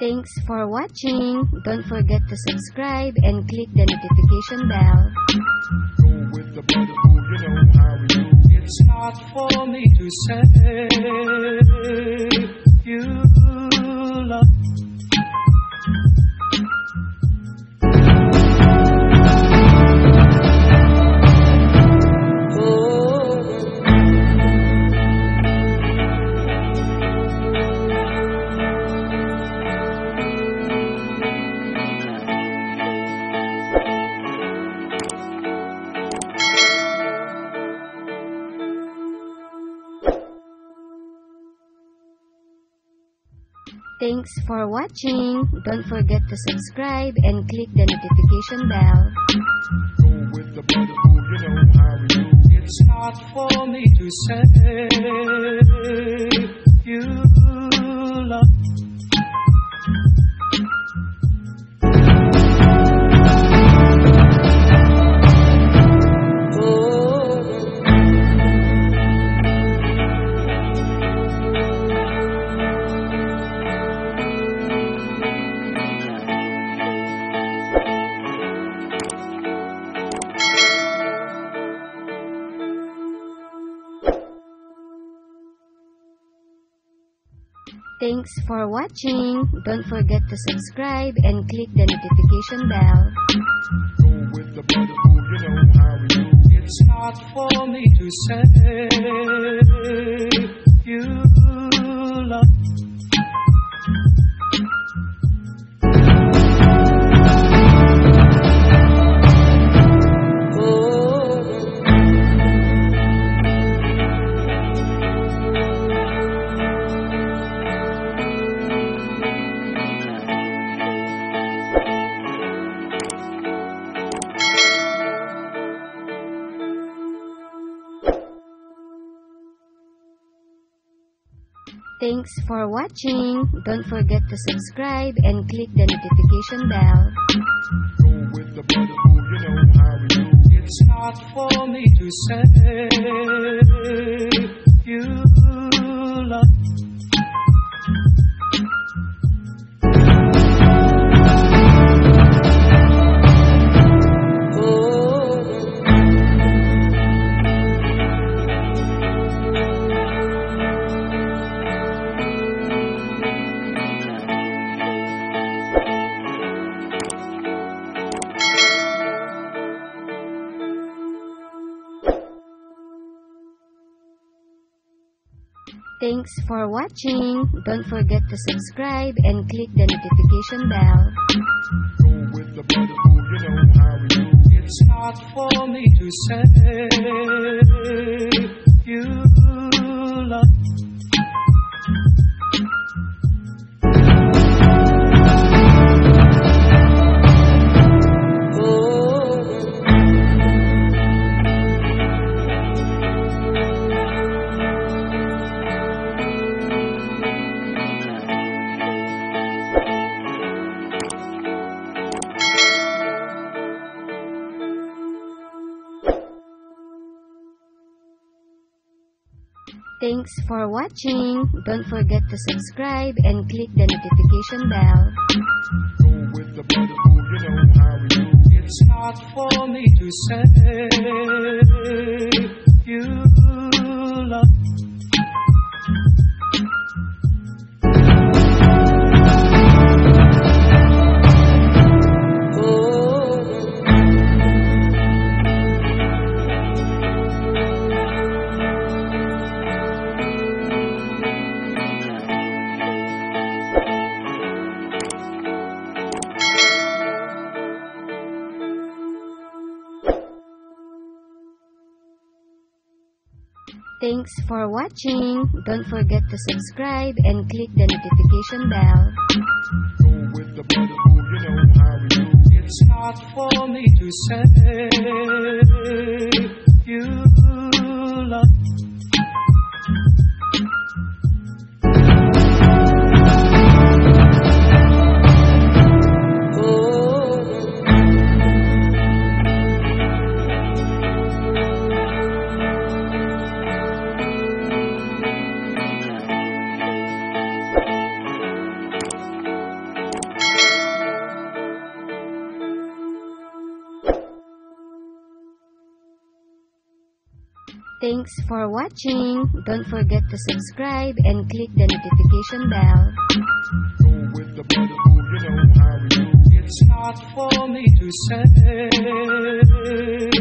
Thanks for watching. Don't forget to subscribe and click the notification bell. Go with the brotherhood, you know how we do. It's not for me to say you Thanks for watching. Don't forget to subscribe and click the notification bell. It's not for me to say Thanks for watching. Don't forget to subscribe and click the notification bell. It's not for me to say Thanks for watching. Don't forget to subscribe and click the notification bell. It's not for me to say you Thanks for watching. Don't forget to subscribe and click the notification bell. It's not for me to say Thanks for watching. Don't forget to subscribe and click the notification bell. Go with the brotherhood, you know how we do. It's not for me to say you Thanks for watching. Don't forget to subscribe and click the notification bell. It's not for me to say you Thanks for watching. Don't forget to subscribe and click the notification bell. It's not for me to say.